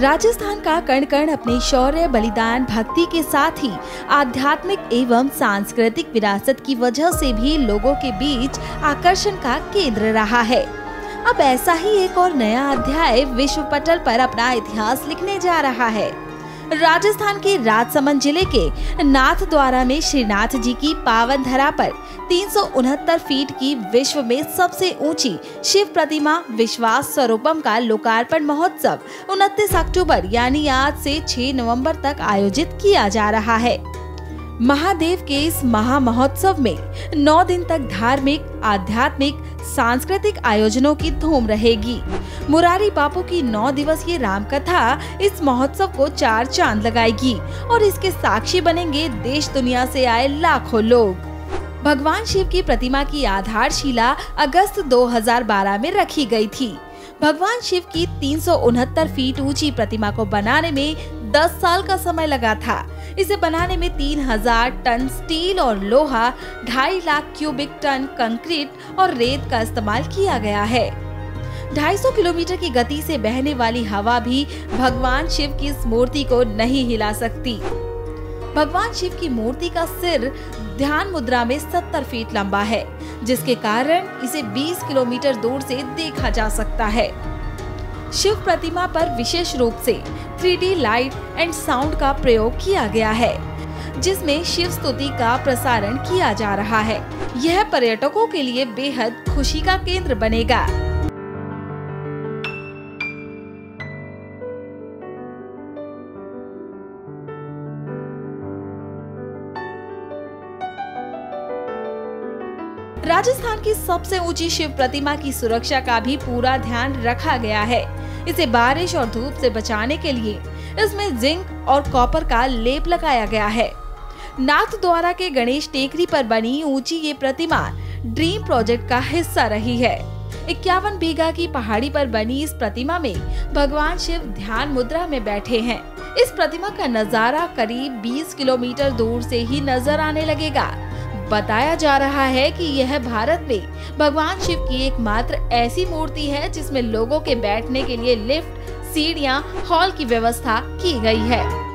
राजस्थान का कण कण अपने शौर्य, बलिदान, भक्ति के साथ ही आध्यात्मिक एवं सांस्कृतिक विरासत की वजह से भी लोगों के बीच आकर्षण का केंद्र रहा है। अब ऐसा ही एक और नया अध्याय विश्व पटल पर अपना इतिहास लिखने जा रहा है। राजस्थान के राजसमंद ज़िले के नाथ द्वारा में श्रीनाथ जी की पावन धरा पर तीन सौ उनहत्तर फीट की विश्व में सबसे ऊँची शिव प्रतिमा विश्वास स्वरूपम का लोकार्पण महोत्सव 29 अक्टूबर, यानी आज से 6 नवंबर तक आयोजित किया जा रहा है। महादेव के इस महा महोत्सव में नौ दिन तक धार्मिक, आध्यात्मिक, सांस्कृतिक आयोजनों की धूम रहेगी। मुरारी बापू की नौ दिवसीय राम कथा इस महोत्सव को चार चाँद लगाएगी और इसके साक्षी बनेंगे देश दुनिया से आए लाखों लोग। भगवान शिव की प्रतिमा की आधारशिला अगस्त 2012 में रखी गई थी। भगवान शिव की तीन सौ उनहत्तर फीट ऊँची प्रतिमा को बनाने में 10 साल का समय लगा था। इसे बनाने में 3000 टन स्टील और लोहा, ढाई लाख क्यूबिक टन कंक्रीट और रेत का इस्तेमाल किया गया है। 250 किलोमीटर की गति से बहने वाली हवा भी भगवान शिव की इस मूर्ति को नहीं हिला सकती। भगवान शिव की मूर्ति का सिर ध्यान मुद्रा में 70 फीट लंबा है, जिसके कारण इसे 20 किलोमीटर दूर से देखा जा सकता है। शिव प्रतिमा पर विशेष रूप से 3D लाइट एंड साउंड का प्रयोग किया गया है, जिसमें शिव स्तुति का प्रसारण किया जा रहा है। यह पर्यटकों के लिए बेहद खुशी का केंद्र बनेगा। राजस्थान की सबसे ऊँची शिव प्रतिमा की सुरक्षा का भी पूरा ध्यान रखा गया है। इसे बारिश और धूप से बचाने के लिए इसमें जिंक और कॉपर का लेप लगाया गया है। नाथ द्वारा के गणेश टेकरी पर बनी ऊँची ये प्रतिमा ड्रीम प्रोजेक्ट का हिस्सा रही है। इक्यावन बीघा की पहाड़ी पर बनी इस प्रतिमा में भगवान शिव ध्यान मुद्रा में बैठे हैं। इस प्रतिमा का नज़ारा करीब 20 किलोमीटर दूर से ही नज़र आने लगेगा। बताया जा रहा है कि यह भारत में भगवान शिव की एकमात्र ऐसी मूर्ति है जिसमें लोगों के बैठने के लिए लिफ्ट, सीढ़ियाँ, हॉल की व्यवस्था की गई है।